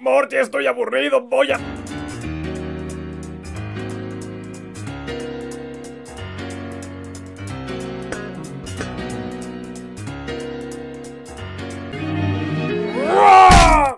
Morty, estoy aburrido, voy a...